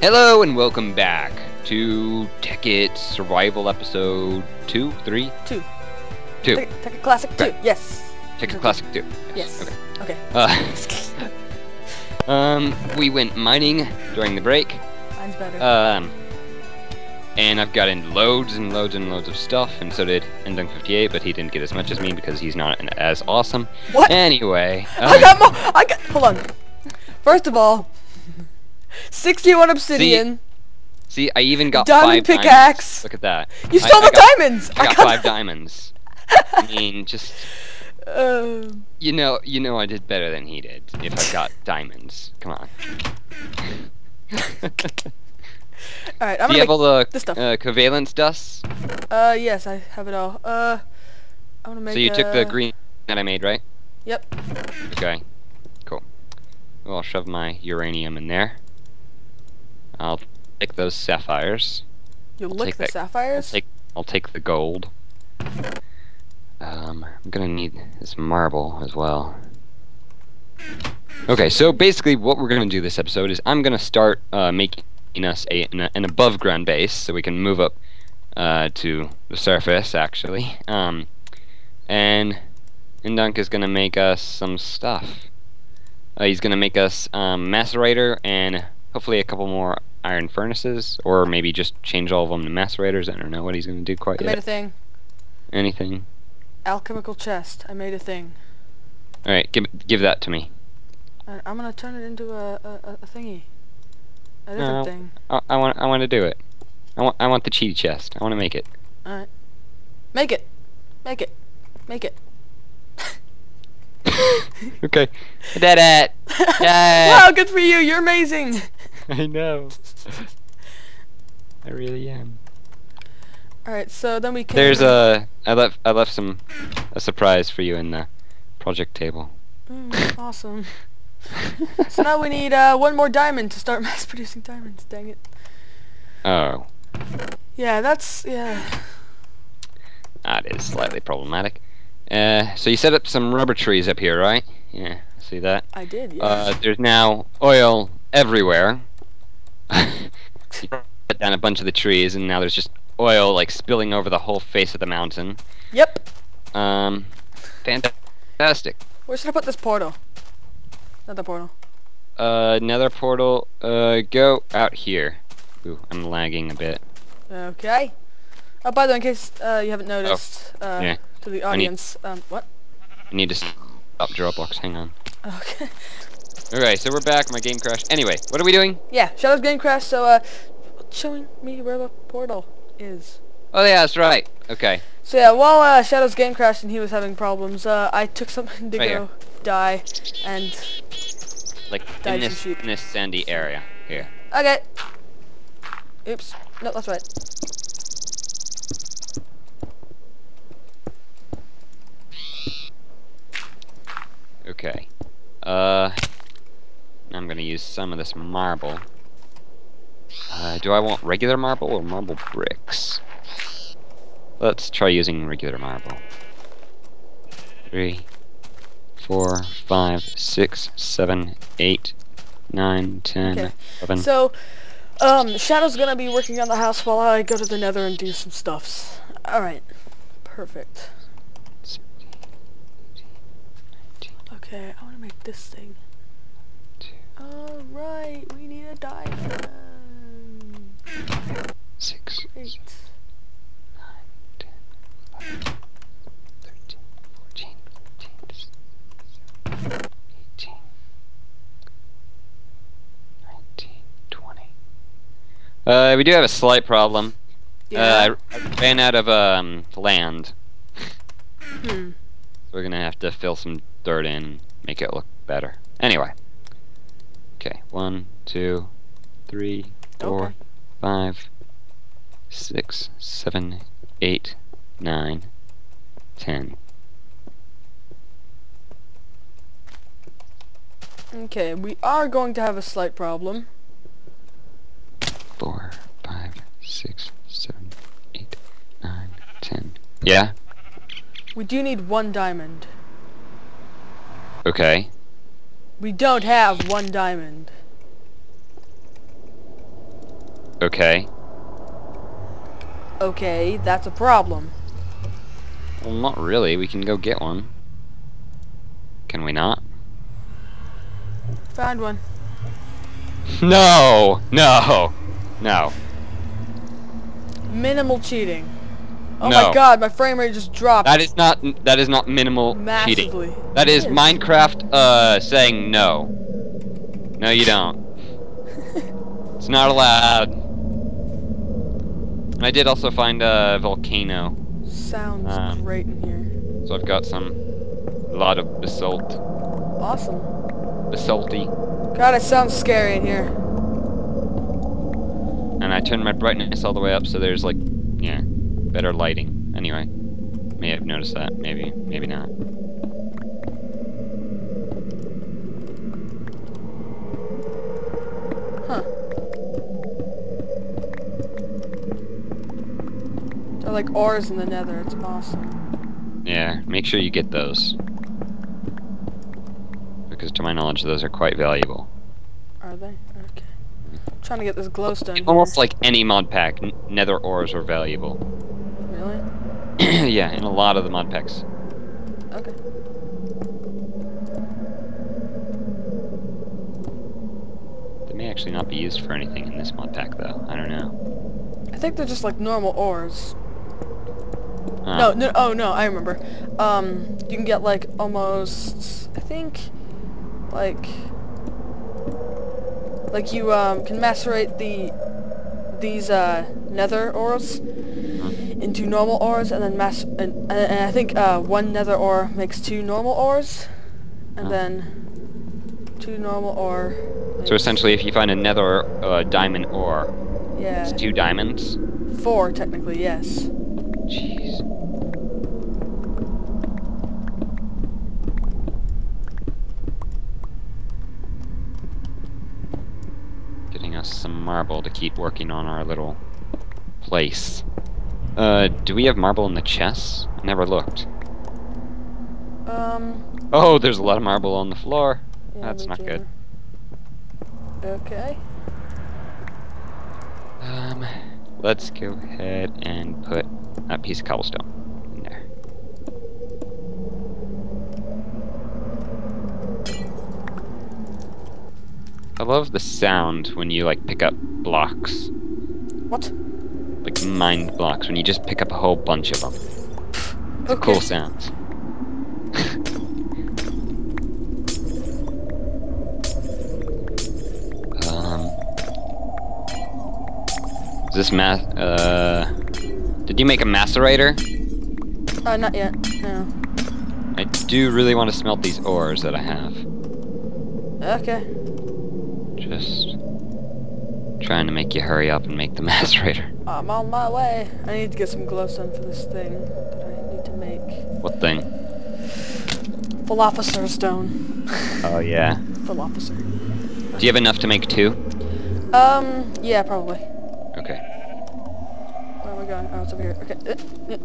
Hello and welcome back to Tekkit Survival Episode 2, 3? Two. 2. Take, take a classic two. Yes. Tekkit Classic 2. Yes. Okay. Okay. Uh, um, we went mining during the break. Mine's better. Um, and I've gotten loads and loads and loads of stuff, and so did ndunk58, but he didn't get as much as me because he's not an- as awesome. what? Anyway. I uh, got more. I got. Hold on. First of all, 61 obsidian. See, I even got Diamond five pickaxe. diamonds. Look at that. You stole I the got- diamonds. I got five diamonds. I mean, just Uh, you know, you know, I did better than he did. If I got diamonds, come on. all right. I'm Do you gonna have all the this stuff. uh, covalence dust? Uh, yes, I have it all. Uh, I want to make. So you took the uh, green that I made, right? Yep. Okay, cool. Well, I'll shove my uranium in there. I'll take those sapphires. You I'll lick the that- I'll sapphires. take, I'll take the gold. Um, I'm gonna need this marble as well. Okay, so basically, what we're gonna do this episode is I'm gonna start uh, making us a an, an above ground base so we can move up uh, to the surface actually. Um, and ndunk is gonna make us some stuff. Uh, he's gonna make us um, macerator and hopefully a couple more iron furnaces, or maybe just change all of them to macerators. I don't know what he's gonna do quite I made a thing. Anything? Alchemical chest. I made a thing. All right, give give that to me. I, I'm gonna turn it into a a, a- thingy. A different No. thing. I, I want I want to do it. I want I want the cheaty chest. I want to make it. All right. Make it. Make it. Make it. okay. I it. Yay. wow, good for you. You're amazing. I know. I really am. All right, so then we can. There's a I left I left some a surprise for you in the project table. Mm, awesome. so now we need uh, one more diamond to start mass producing diamonds. Dang it. Oh, Yeah, that's yeah. that is slightly problematic. Uh, so you set up some rubber trees up here, right? Yeah, see that. I did. Yeah. Uh, there's now oil everywhere. Cut down a bunch of the trees, and now there's just oil like spilling over the whole face of the mountain. yep. Um, fantastic. Where should I put this portal? Not the portal. Uh, nether portal. Uh, go out here. Ooh, I'm lagging a bit. Okay. Oh, by the way, in case uh, you haven't noticed, uh, Oh, yeah. to the need- audience, um, what? I need to stop Dropbox. Hang on. Okay. Okay, so we're back. My game crashed. Anyway, what are we doing? yeah, Shadow's game crashed, so uh, showing me where the portal is. Oh yeah, that's right. Okay. So yeah, while uh, Shadow's game crashed and he was having problems, uh, I took something to Right go die, and Like Died in this in this sandy area here. okay. Oops. No, that's right. Okay. Uh, I'm gonna use some of this marble. Uh, do I want regular marble or marble bricks? Let's try using regular marble. Three, four, five, six, seven, eight, nine, ten, Okay. eleven. So, um, Shadow's gonna be working on the house while I go to the Nether and do some stuffs. All right. Perfect. 17, 18, 19, Okay, I want to make this thing. All right, we need a diamond. Six, Great. 10, 11, 13, 14, 15, 17, 18, 19, 20. Uh, we do have a slight problem. Yeah. Uh, I, I ran out of um, land. hmm. We're gonna have to fill some dirt in and make it look better. Anyway. Okay, one, two, three, four, Okay. five, six, seven, eight, nine, ten. Okay, we are going to have a slight problem. Four, five, six, seven, eight, nine, ten. Yeah? We do need one diamond. Okay. We don't have one diamond. Okay. Okay, that's a problem. Well, not really. We can go get one. Can we not? Found one. No! No! No. Minimal cheating. Oh No. my god, my frame rate just dropped That is not that is not minimal cheating. massively. That is Minecraft uh saying no. No you don't. it's not allowed. And I did also find a volcano. Sounds Um, great in here. So I've got some a lot of basalt. Awesome. Basalty. God, it sounds scary in here. And I turned my brightness all the way up so there's like yeah, better lighting. Anyway. May have noticed that, maybe, maybe not. Huh. They're like ores in the nether, it's awesome. Yeah, make sure you get those. Because to my knowledge those are quite valuable. Are they? Okay. trying to get this glowstone. here. Almost like any mod pack, n- nether ores are valuable. Really? yeah, in a lot of the mod packs. Okay. They may actually not be used for anything in this mod pack, though. I don't know. I think they're just like normal ores. Uh, No, no, oh no, I remember. Um, you can get like almost, I think, like, like you um can macerate the these uh nether ores into normal ores, and then mass, and, and, and I think uh one nether ore makes two normal ores, and then two normal ore. So essentially, if you find a nether uh, diamond ore, yeah, it's two diamonds. four technically, yes. Jeez. Getting us some marble to keep working on our little place. Uh, do we have marble in the chests? I never looked. Um, Oh, there's a lot of marble on the floor. yeah, That's not good. Okay. Um, let's go ahead and put a piece of cobblestone in there. I love the sound when you like pick up blocks, What? like mind blocks, when you just pick up a whole bunch of them. It's a Okay. cool sound. um, is this math? Uh, did you make a macerator? Uh, not yet. No. I do really want to smelt these ores that I have. Okay. Just trying to make you hurry up and make the macerator. I'm on my way. I need to get some glowstone for this thing that I need to make. What thing? Philosopher's stone. Oh yeah. Philosopher. Do you have enough to make two? Um, yeah, probably. Okay. Where am I going? Oh, it's over here. Okay. Uh, uh.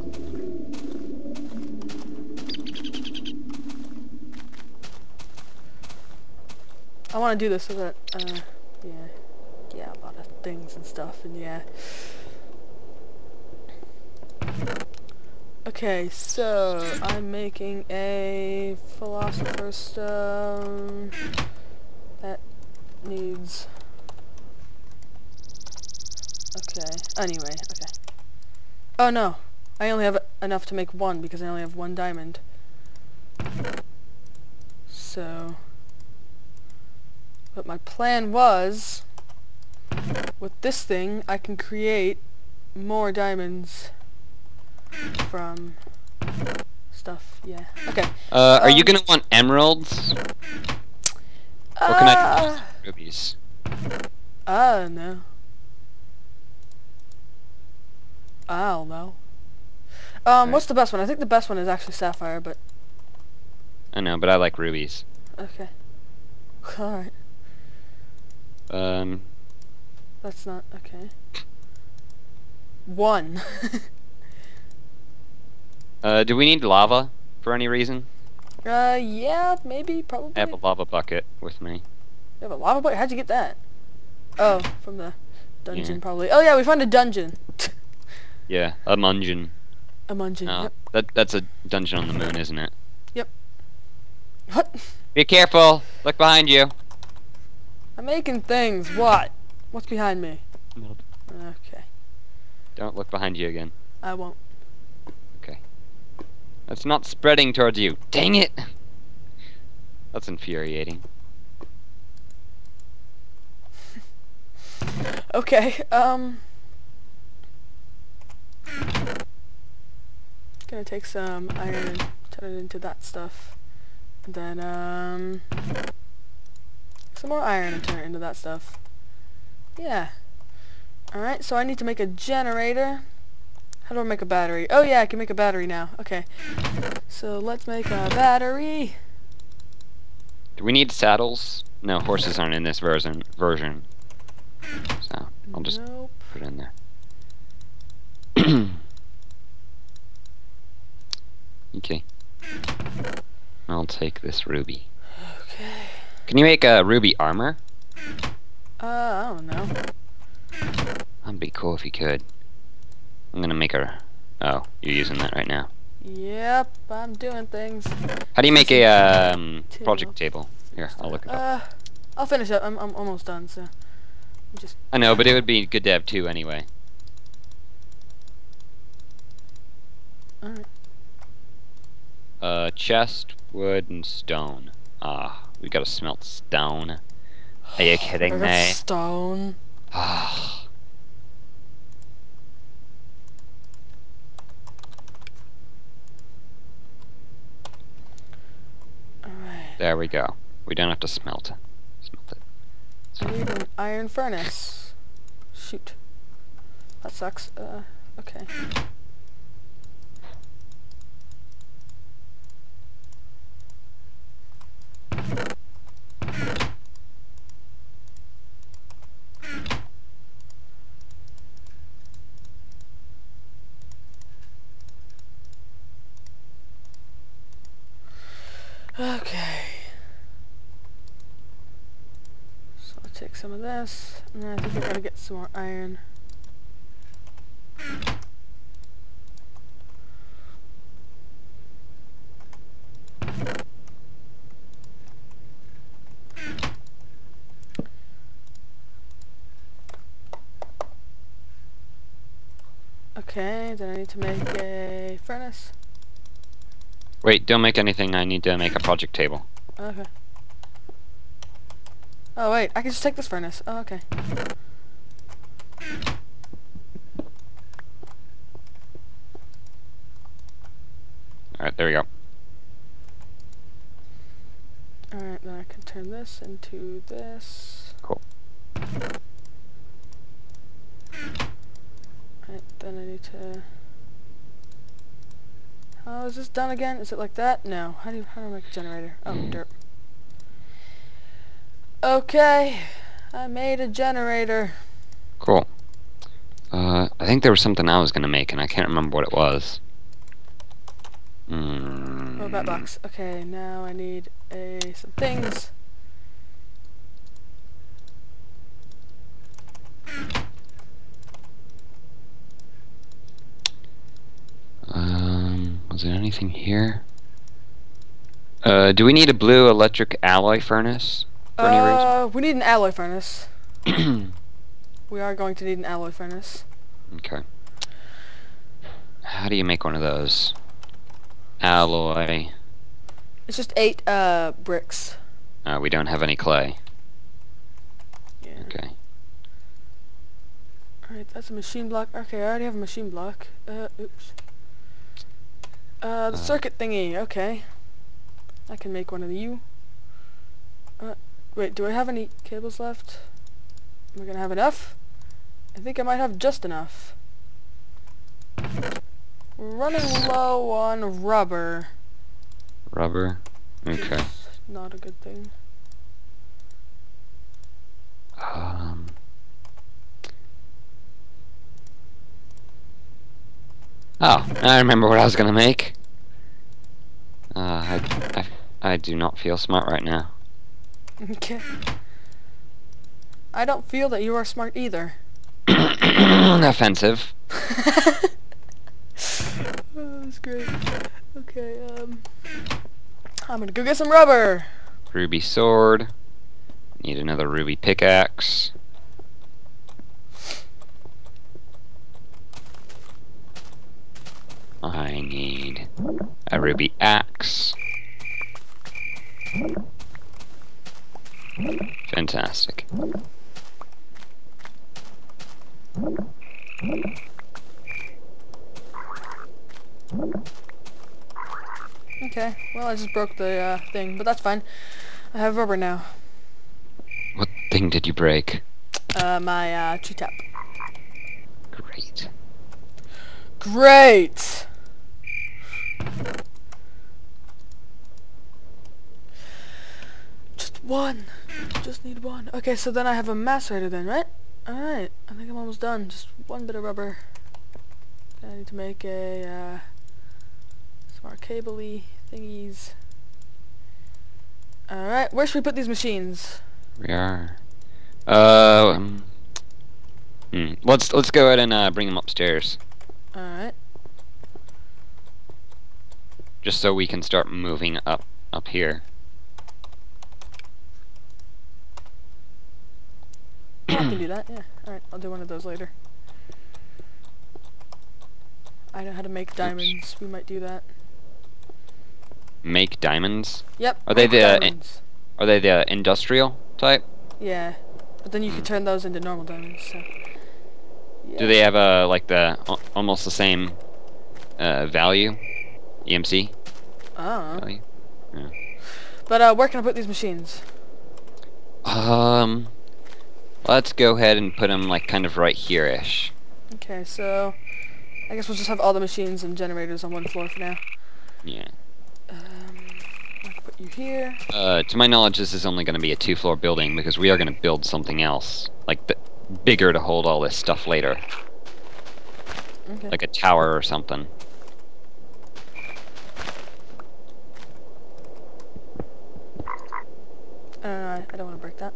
I want to do this so that, uh, yeah, yeah, a lot of things and stuff, and yeah. Okay, so I'm making a philosopher's stone that needs. Okay. Anyway, okay. Oh no, I only have enough to make one because I only have one diamond. So. But my plan was, with this thing, I can create more diamonds from stuff. Yeah. Okay. Uh, are you Um, gonna want emeralds? Or can I use rubies? Don't know. I don't know. Um, Okay. what's the best one? I think the best one is actually sapphire, but I know, but I like rubies. okay. Alright, Um, that's not okay. One. uh, do we need lava for any reason? uh, yeah, maybe, probably. I have a lava bucket with me. You have a lava bucket? How'd you get that? Oh, from the Dungeon, Yeah. probably. Oh yeah, we found a dungeon. Yeah, a dungeon. a dungeon. No, Yep. that that's a dungeon on the moon, isn't it? Yep. What? Be careful. Look behind you. I'm making things. What? What's behind me? Okay. Don't look behind you again. I won't. Okay. That's not spreading towards you. Dang it! That's infuriating. Okay, um... Gonna take some iron and turn it into that stuff. And then, um... Some more iron and turn it into that stuff. Yeah. Alright, so I need to make a generator. How do I make a battery? Oh yeah, I can make a battery now. Okay. So let's make a battery. Do we need saddles? No, horses aren't in this version. Version. So I'll just Nope. put it in there. okay. I'll take this ruby. Can you make a ruby armor? Uh, I don't know. That'd be cool if you could. I'm gonna make a. Oh, you're using that right now. Yep, I'm doing things. How do you make a um, project table? Here, I'll look it up. Uh, I'll finish up. I'm, I'm almost done, so. Just. I know, but it would be good to have two anyway. Alright. Uh, chest, wood, and stone. Ah, we gotta smelt stone. Are you kidding me? Stone. There we go. We don't have to smelt. Smelt it. I need an iron furnace. Shoot. That sucks. Uh. Okay. So I'll take some of this, and I think I gotta get some more iron. Okay, then I need to make a furnace. Wait, don't make anything. I need to make a project table. Okay. Oh wait, I can just take this furnace. Oh, okay. Alright, there we go. Alright, then I can turn this into this. Cool. Right, then I need to... How is this done again? Is it like that? No. How do you, how do I make a generator? Oh, dirt. Okay, I made a generator. Cool. Uh, I think there was something I was gonna make, and I can't remember what it was. Mm. Oh, bat box. Okay, now I need a some things. Um, was there anything here? Uh, do we need a blue electric alloy furnace? For any reason? Uh, we need an alloy furnace. We are going to need an alloy furnace. Okay. How do you make one of those? Alloy. It's just eight uh bricks. Uh, we don't have any clay. Yeah. Okay. Alright, that's a machine block. Okay, I already have a machine block. Uh, oops. Uh, the Uh. circuit thingy. Okay. I can make one of you. Uh, wait, do I have any cables left? Am I gonna have enough? I think I might have just enough. We're running low on rubber. Rubber. Okay. is Not a good thing. Um. Oh, I remember what I was gonna make. Uh, I, I, I do not feel smart right now. Okay. I don't feel that you are smart either. offensive. oh, that's great. Okay, um, I'm gonna go get some rubber. Ruby sword. Need another ruby pickaxe. I need a ruby axe. Fantastic. Okay, well I just broke the uh, thing, but that's fine. I have rubber now. What thing did you break? Uh, my uh, tree tap. Great. Great! Just one. Just need one. Okay, so then I have a macerator then, right? Alright, I think I'm almost done. Just one bit of rubber. I need to make a, uh, smart cable-y thingies. Alright, where should we put these machines? We are. Uh. Um, hmm. Let's let's go ahead and uh, bring them upstairs, Alright. just so we can start moving up up here. I can do that, yeah. Alright, I'll do one of those later. I know how to make diamonds. We might do that. Make diamonds. Yep. Are they the, uh. Are they the industrial type? Yeah, but then you can turn those into normal diamonds. So. Yeah. Do they have uh like the almost the same uh, value? EMC don't know. value. But uh, where can I put these machines? Um, let's go ahead and put them like kind of right here-ish. Okay, so I guess we'll just have all the machines and generators on one floor for now. Yeah. Um, I can put you here. Uh, to my knowledge, this is only going to be a two-floor building because we are going to build something else, like the, bigger to hold all this stuff later, Okay. like a tower or something. Uh, I don't want to break that.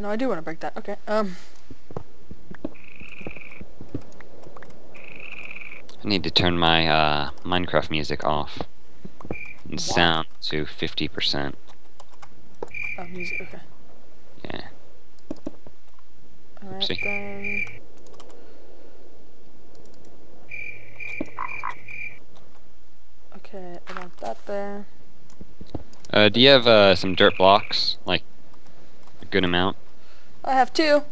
Oh, no, I do want to break that. Okay. Um. I need to turn my uh, Minecraft music off and sound to 50%. Oh, music. Okay. Yeah. All right then. Okay, I want that there. Uh, do you have uh, some dirt blocks? Like, a good amount? I have two.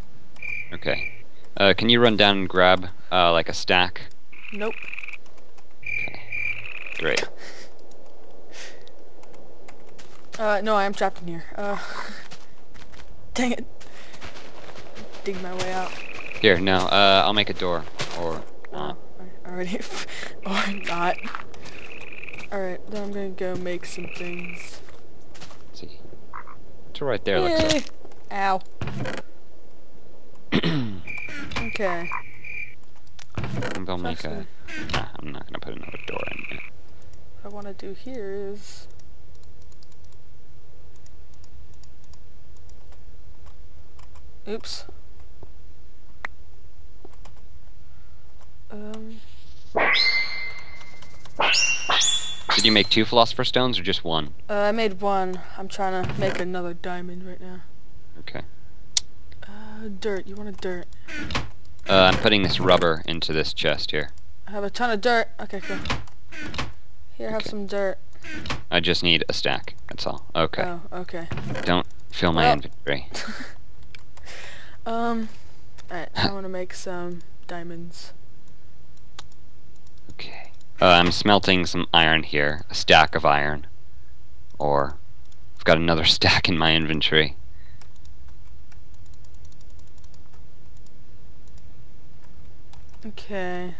Okay. Uh, can you run down and grab, uh, like a stack? Nope. Great. Uh, no, I am trapped in here. Uh, dang it. Dig my way out. Here, no, uh, I'll make a door. Or not. Oh, I already. or not. Alright, then I'm gonna go make some things. Let's see. To right there looks like. Ow. Okay. They'll make a. Nah, I'm not gonna put another door in yet. What I want to do here is... Oops. Um, Did you make two philosopher stones or just one? uh, I made one. I'm trying to make another diamond right now. Okay. Uh, dirt. You want a dirt? Uh, I'm putting this rubber into this chest here. I have a ton of dirt. Okay, cool. Here, have some dirt. I just need a stack. That's all. Okay. Oh, okay. Don't fill my Well- inventory. Um, alright, I want to make some diamonds. Okay. Uh, I'm smelting some iron here. A stack of iron. Or I've got another stack in my inventory. Okay.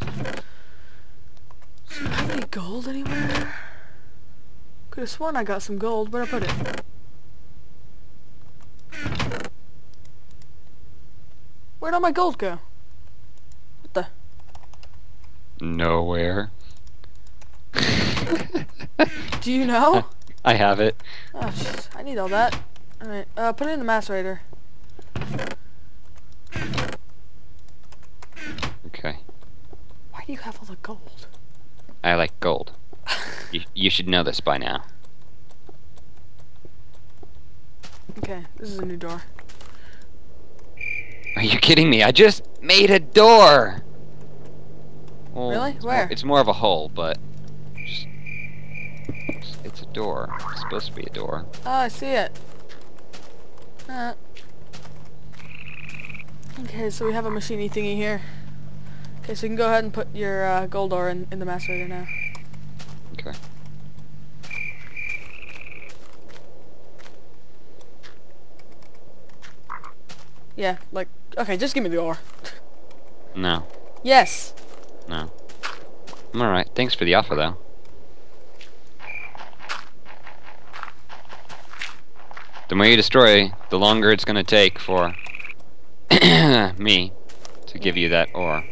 Do I have any gold anywhere? Could have sworn I got some gold. Where'd I put it? Where'd all my gold go? What the? Nowhere. Do you know? I have it. Oh, jeez. I need all that. Alright, uh, put it in the macerator. Have all the gold? I like gold. you, you should know this by now. Okay, this is a new door. Are you kidding me? I just made a door! Well, Really? it's Where? More, it's more of a hole, but... Just, it's, it's a door. It's supposed to be a door. Oh, I see it. Uh. Okay, so we have a machiney thingy here. Okay, so you can go ahead and put your uh, gold ore in, in the macerator now. Okay. Yeah, like, okay, just give me the ore. No. Yes! No. I'm alright. Thanks for the offer, though. The more you destroy, the longer it's gonna take for me to give you that ore.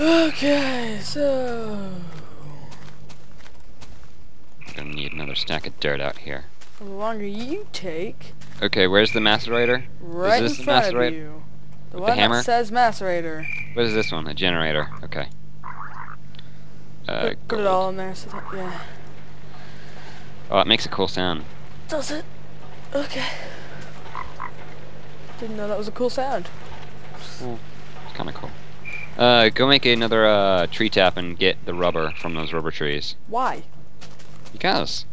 Okay, so... I'm gonna need another stack of dirt out here. The longer you take, Okay, where's the macerator? right in this the front of macerator? you. The With the hammer? that says macerator. What is this one? A generator. Okay. Uh, Put, put it all in there, so that, yeah. Oh, it makes a cool sound. Does it? Okay. Didn't know that was a cool sound. It's kind of cool. Uh, go make another uh, tree tap and get the rubber from those rubber trees. Why? Because.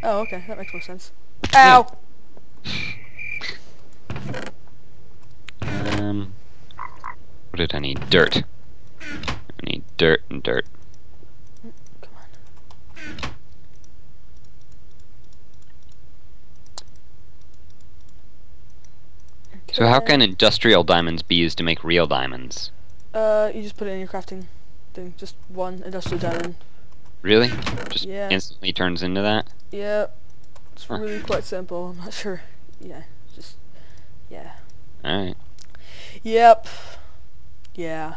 Oh, okay, that makes more sense. Ow! Um, what did I need? Dirt. I need dirt and dirt. Come on. So how can industrial diamonds be used to make real diamonds? Uh, you just put it in your crafting thing. Just one industrial diamond. Really? Just Yeah. instantly turns into that? Yep. It's Huh. really quite simple. I'm not sure. Yeah. Just. Yeah. Alright. Yep. Yeah.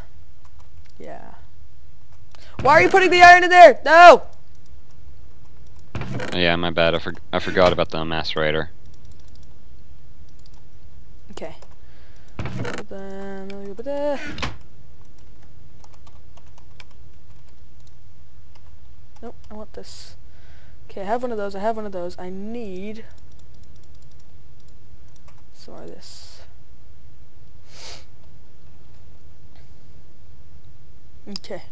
Yeah. Why are you putting the iron in there? No! Oh, yeah, my bad. I, for I forgot about the macerator. Okay. Then, a little bit there. Nope, I want this. Okay, I have one of those, I have one of those. I need some of this. Okay.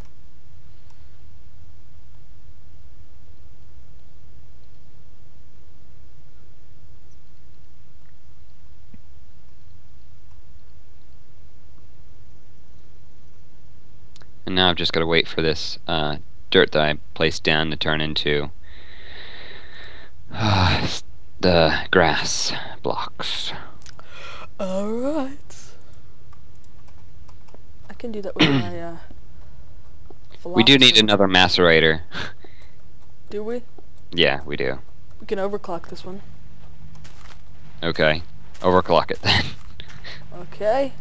And now I've just got to wait for this uh, dirt that I placed down to turn into uh, the grass blocks. Alright. I can do that with my, uh... We do need another macerator. Do we? yeah, we do. We can overclock this one. Okay. Overclock it then. Okay.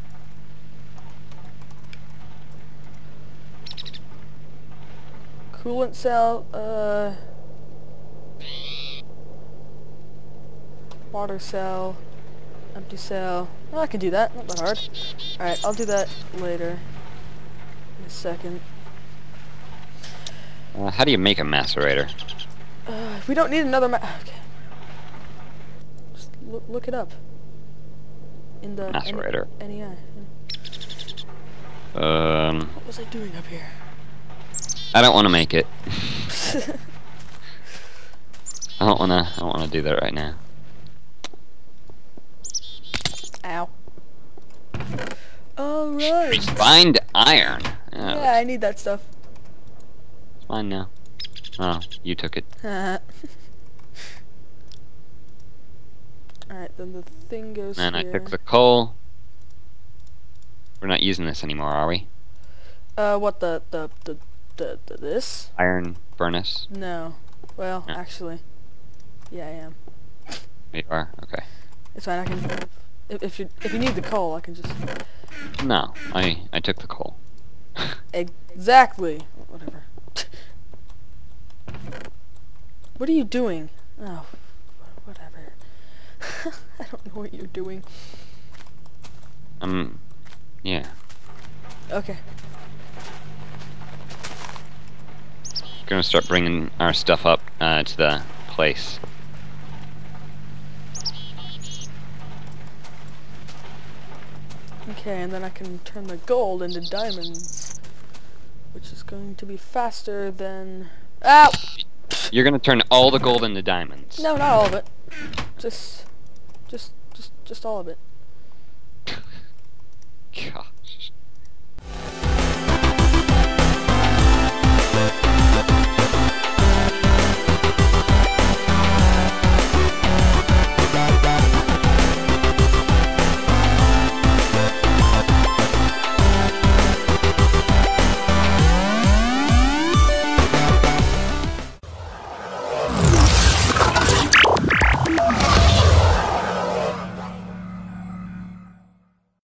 Coolant cell, uh... Water cell, empty cell. Oh, I can do that, not that hard. Alright, I'll do that later. In a second. Uh, how do you make a macerator? Uh, we don't need another ma- okay. Just loo- look it up. In the Macerator. NEI. yeah. Um, What was I doing up here? I don't want to make it. I don't wanna. I don't wanna do that right now. Ow. Alright. Find iron. Oh, Yeah, I need that stuff. It's fine now. Oh, you took it. Alright, then the thing goes And I here. took the coal. We're not using this anymore, are we? Uh, what the, the, the, the, the this? Iron furnace. No. Well, actually, yeah, I am. You are okay. It's fine, I can, if, if you, if you need the coal, I can just, No, I I took the coal. exactly, whatever. what are you doing? Oh, whatever. I don't know what you're doing. Um, yeah. Okay. Gonna start bringing our stuff up uh, to the place. Okay, and then I can turn the gold into diamonds. Which is going to be faster than... Ow! You're gonna turn all the gold into diamonds. No, not all of it. Just... Just... Just... Just all of it. God.